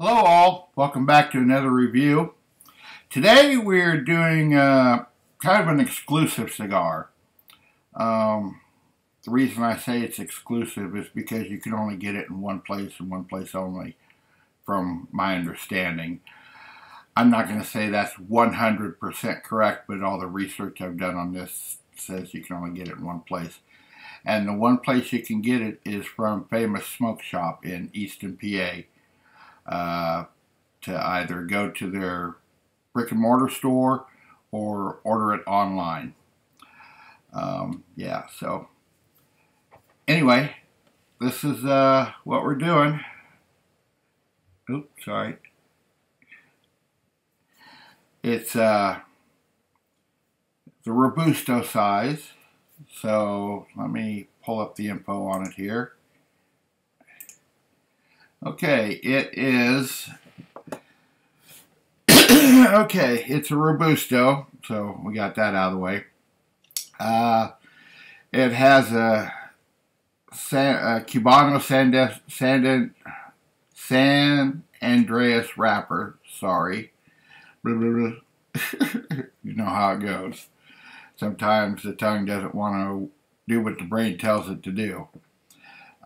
Hello all, welcome back to another review. Today we're doing uh, kind of an exclusive cigar. Um, the reason I say it's exclusive is because you can only get it in one place and one place only, from my understanding. I'm not going to say that's 100% correct, but all the research I've done on this says you can only get it in one place. And the one place you can get it is from Famous Smoke Shop in Easton, PA. Uh, to either go to their brick and mortar store or order it online. Um, yeah, so anyway, this is uh, what we're doing. Oops, sorry. It's uh, the Robusto size. So let me pull up the info on it here. Okay, it is, okay, it's a Robusto, so we got that out of the way. Uh, it has a, San, a Cubano San, San, San Andreas wrapper, sorry. You know how it goes. Sometimes the tongue doesn't want to do what the brain tells it to do.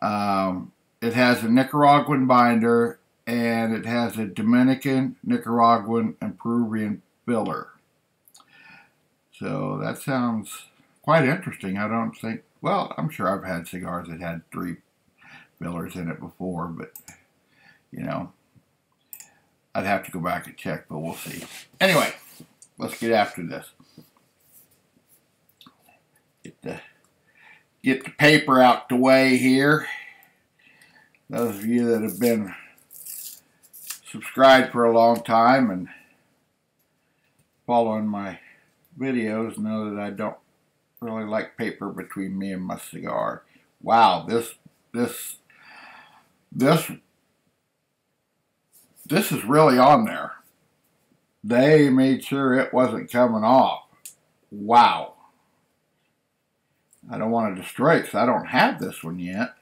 Um, it has a Nicaraguan binder and it has a Dominican, Nicaraguan, and Peruvian filler. So that sounds quite interesting. I don't think, well, I'm sure I've had cigars that had three fillers in it before, but, you know, I'd have to go back and check, but we'll see. Anyway, let's get after this. Get the, get the paper out the way here those of you that have been subscribed for a long time and following my videos know that I don't really like paper between me and my cigar. Wow, this this this this is really on there. They made sure it wasn't coming off. Wow. I don't want to destroy it because I don't have this one yet.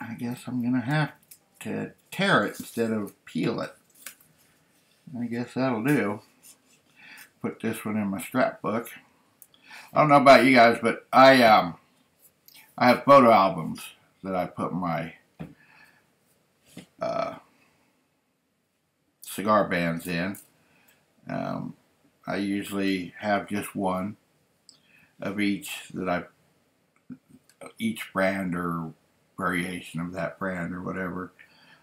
I guess I'm going to have to tear it instead of peel it. I guess that'll do. Put this one in my scrapbook. I don't know about you guys, but I um I have photo albums that I put my uh, cigar bands in. Um, I usually have just one of each that I each brand or variation of that brand or whatever.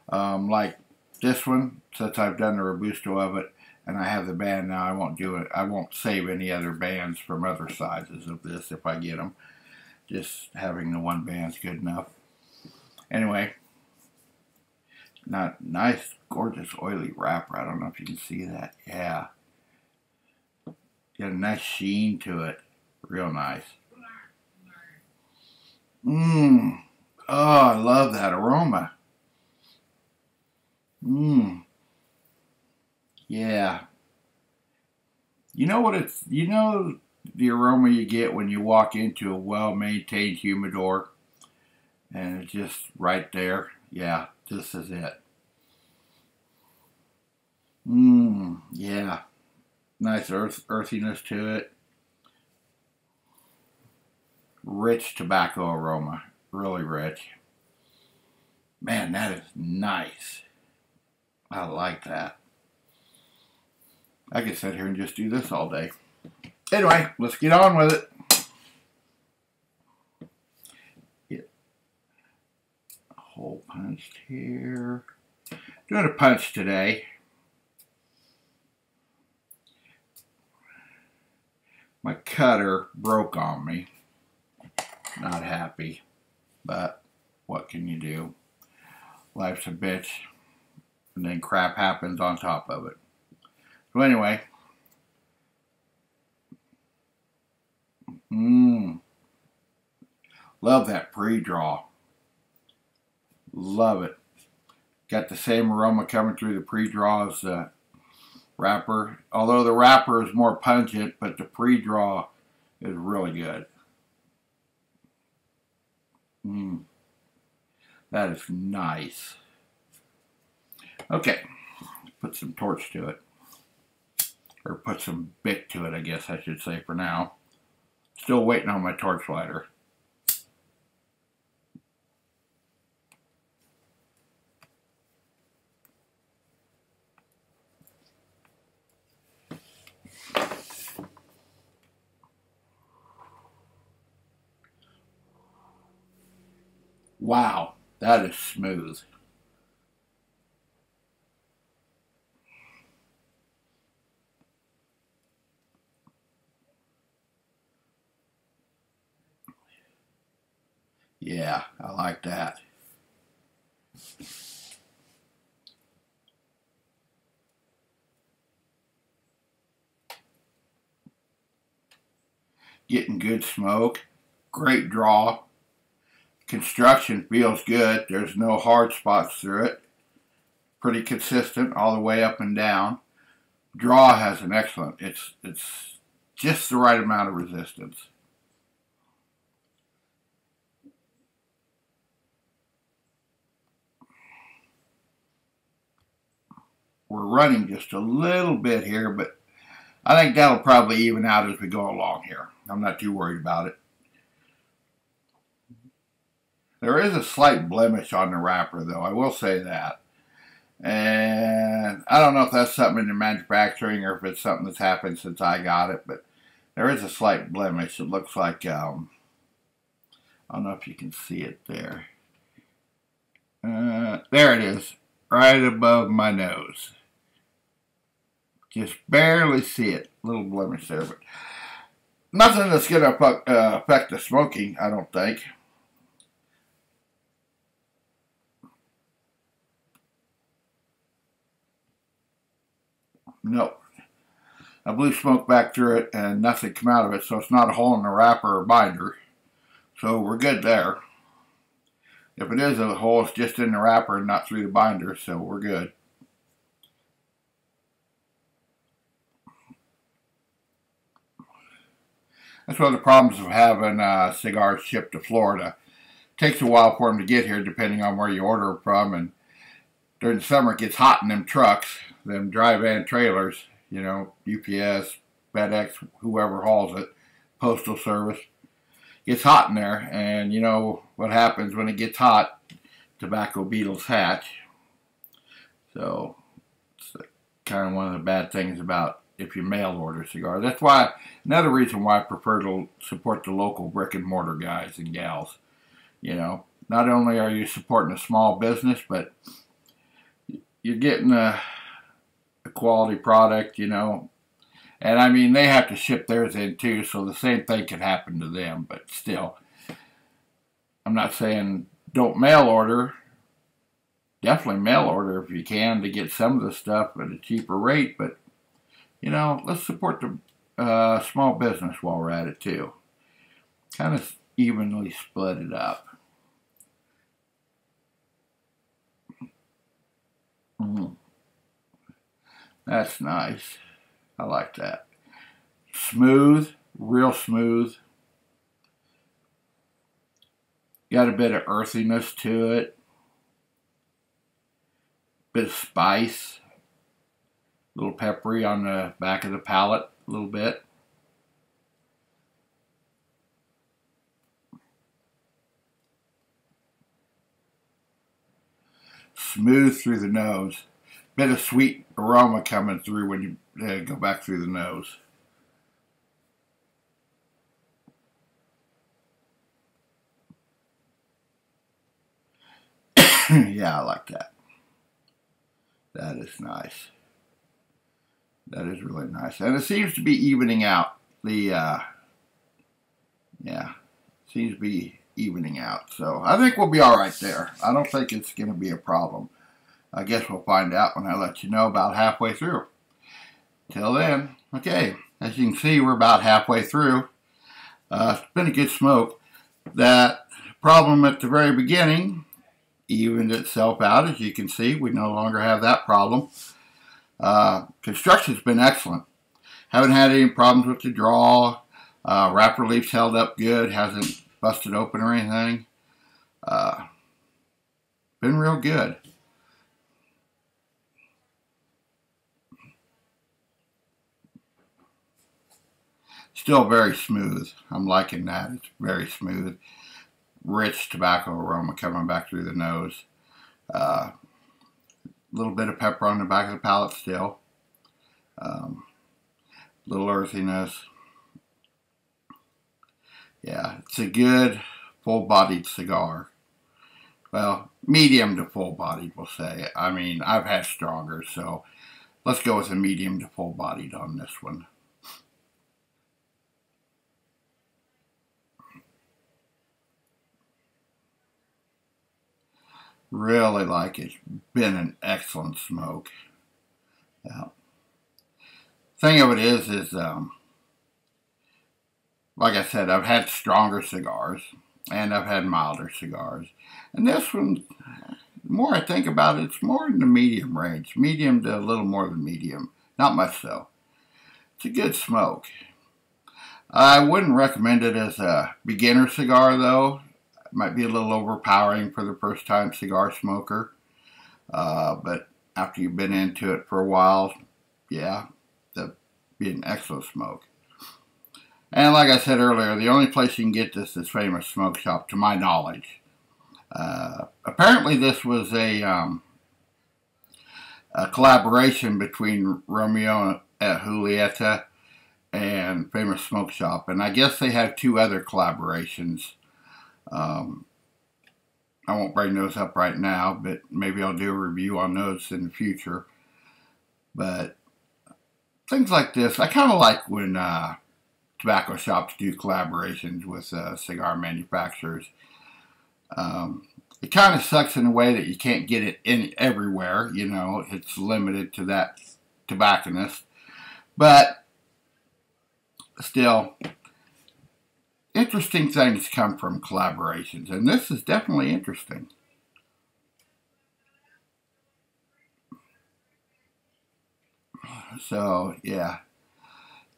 Um, like this one, since I've done the Robusto of it, and I have the band now, I won't do it. I won't save any other bands from other sizes of this if I get them. Just having the one band's good enough. Anyway, not nice, gorgeous, oily wrapper. I don't know if you can see that. Yeah. Got a nice sheen to it. Real nice. Mmm. Oh, I love that aroma. Mmm. Yeah. You know what it's, you know the aroma you get when you walk into a well-maintained humidor and it's just right there. Yeah, this is it. Mmm, yeah. Nice earth, earthiness to it. Rich tobacco aroma really rich. Man, that is nice. I like that. I could sit here and just do this all day. Anyway, let's get on with it. Get a hole punched here. Doing a punch today. My cutter broke on me. Not happy. But what can you do? Life's a bitch. And then crap happens on top of it. So anyway. Mmm. Love that pre-draw. Love it. Got the same aroma coming through the pre-draw as the wrapper. Although the wrapper is more pungent, but the pre-draw is really good. Mm. That is nice. Okay, put some torch to it. Or put some bic to it, I guess I should say for now. Still waiting on my torch lighter. Wow, that is smooth. Yeah, I like that. Getting good smoke, great draw. Construction feels good. There's no hard spots through it. Pretty consistent all the way up and down. Draw has an excellent. It's it's just the right amount of resistance. We're running just a little bit here, but I think that'll probably even out as we go along here. I'm not too worried about it. There is a slight blemish on the wrapper, though. I will say that. And I don't know if that's something in the manufacturing or if it's something that's happened since I got it, but there is a slight blemish. It looks like, um, I don't know if you can see it there. Uh, there it is, right above my nose. Just barely see it. Little blemish there, but nothing that's going to uh, affect the smoking, I don't think. Nope. I blew smoke back through it and nothing came out of it, so it's not a hole in the wrapper or binder. So we're good there. If it is a hole, it's just in the wrapper and not through the binder, so we're good. That's one of the problems of having uh, cigars shipped to Florida. It takes a while for them to get here, depending on where you order from. And during the summer, it gets hot in them trucks, them dry van trailers, you know, UPS, FedEx, whoever hauls it, Postal Service. Gets hot in there, and you know what happens when it gets hot? Tobacco beetles hatch. So, it's kind of one of the bad things about if you mail order cigars. That's why another reason why I prefer to support the local brick and mortar guys and gals. You know, not only are you supporting a small business, but you're getting a, a quality product. You know, and I mean they have to ship theirs in too, so the same thing can happen to them. But still, I'm not saying don't mail order. Definitely mail order if you can to get some of the stuff at a cheaper rate, but you know, let's support the uh, small business while we're at it too. Kind of evenly split it up. Mm. That's nice. I like that. Smooth, real smooth. Got a bit of earthiness to it. Bit of spice a little peppery on the back of the palate a little bit. Smooth through the nose. Bit of sweet aroma coming through when you uh, go back through the nose. yeah, I like that. That is nice. That is really nice. And it seems to be evening out. The, uh, yeah, seems to be evening out. So I think we'll be all right there. I don't think it's going to be a problem. I guess we'll find out when I let you know about halfway through. Till then, okay, as you can see, we're about halfway through. Uh, it's been a good smoke. That problem at the very beginning evened itself out. As you can see, we no longer have that problem. Uh, construction's been excellent. Haven't had any problems with the draw. Uh, wrapper leaf's held up good. Hasn't busted open or anything. Uh, been real good. Still very smooth. I'm liking that. It's very smooth. Rich tobacco aroma coming back through the nose. A uh, little bit of pepper on the back of the palate still. Um, little earthiness. Yeah, it's a good full-bodied cigar. Well, medium to full-bodied, we'll say. I mean, I've had stronger, so let's go with a medium to full-bodied on this one. Really like it's Been an excellent smoke. Yeah. Thing of it is, is um, like I said, I've had stronger cigars and I've had milder cigars. And this one, the more I think about it, it's more in the medium range. Medium to a little more than medium. Not much so. It's a good smoke. I wouldn't recommend it as a beginner cigar though. Might be a little overpowering for the first time cigar smoker. Uh, but after you've been into it for a while, yeah, that'd be an excellent smoke. And like I said earlier, the only place you can get this is Famous Smoke Shop, to my knowledge. Uh, apparently this was a, um, a collaboration between Romeo and Julieta and Famous Smoke Shop. And I guess they have two other collaborations. Um, I won't bring those up right now, but maybe I'll do a review on those in the future. But things like this, I kind of like when... Uh, tobacco shops do collaborations with uh, cigar manufacturers. Um, it kind of sucks in a way that you can't get it in everywhere. You know, it's limited to that tobacconist. But still, interesting things come from collaborations, and this is definitely interesting. So, yeah.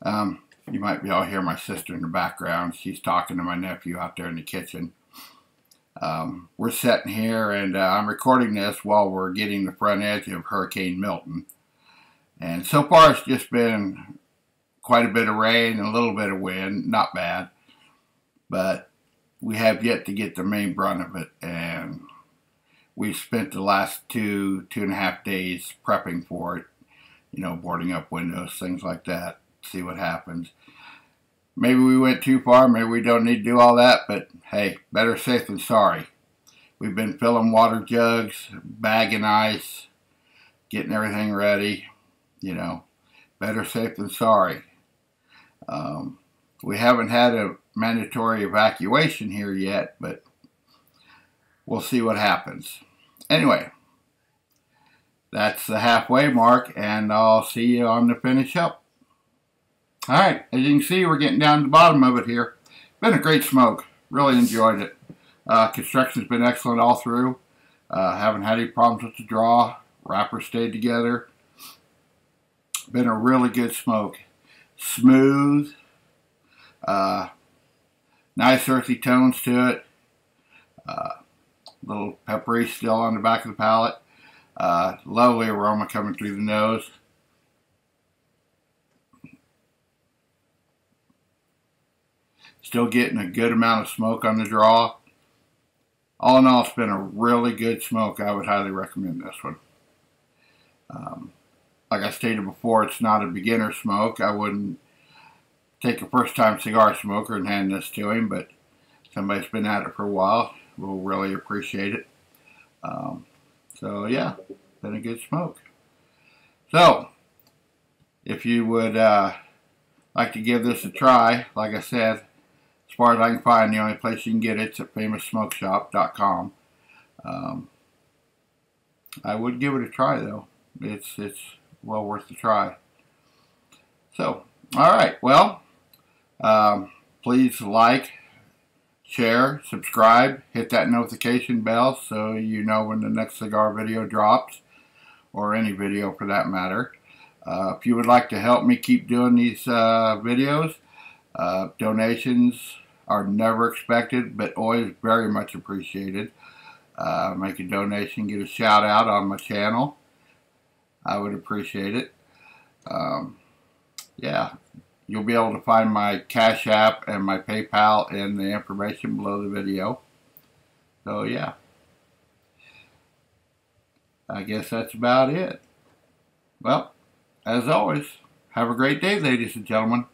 Um, you might be all hear my sister in the background. She's talking to my nephew out there in the kitchen. Um, we're sitting here and uh, I'm recording this while we're getting the front edge of Hurricane Milton. And so far it's just been quite a bit of rain and a little bit of wind, not bad. But we have yet to get the main brunt of it and we've spent the last two, two and a half days prepping for it. You know, boarding up windows, things like that see what happens. Maybe we went too far. Maybe we don't need to do all that. But hey, better safe than sorry. We've been filling water jugs, bagging ice, getting everything ready. You know, better safe than sorry. Um, we haven't had a mandatory evacuation here yet, but we'll see what happens. Anyway, that's the halfway mark, and I'll see you on the finish up. All right, as you can see, we're getting down to the bottom of it here. Been a great smoke. Really enjoyed it. Uh, construction's been excellent all through. Uh, haven't had any problems with the draw. Wrapper stayed together. Been a really good smoke. Smooth. Uh, nice earthy tones to it. Uh, little peppery still on the back of the palate. Uh, lovely aroma coming through the nose. Still getting a good amount of smoke on the draw. All in all, it's been a really good smoke. I would highly recommend this one. Um, like I stated before, it's not a beginner smoke. I wouldn't take a first-time cigar smoker and hand this to him, but somebody's been at it for a while will really appreciate it. Um, so, yeah, been a good smoke. So, if you would uh, like to give this a try, like I said, as far as I can find, the only place you can get it's at famoussmokeshop.com. Um, I would give it a try though. It's it's well worth the try. So, all right. Well, um, please like, share, subscribe, hit that notification bell so you know when the next cigar video drops, or any video for that matter. Uh, if you would like to help me keep doing these uh, videos, uh, donations are never expected, but always very much appreciated. Uh, make a donation, get a shout out on my channel. I would appreciate it. Um, yeah, You'll be able to find my Cash App and my PayPal in the information below the video. So yeah. I guess that's about it. Well, as always, have a great day, ladies and gentlemen.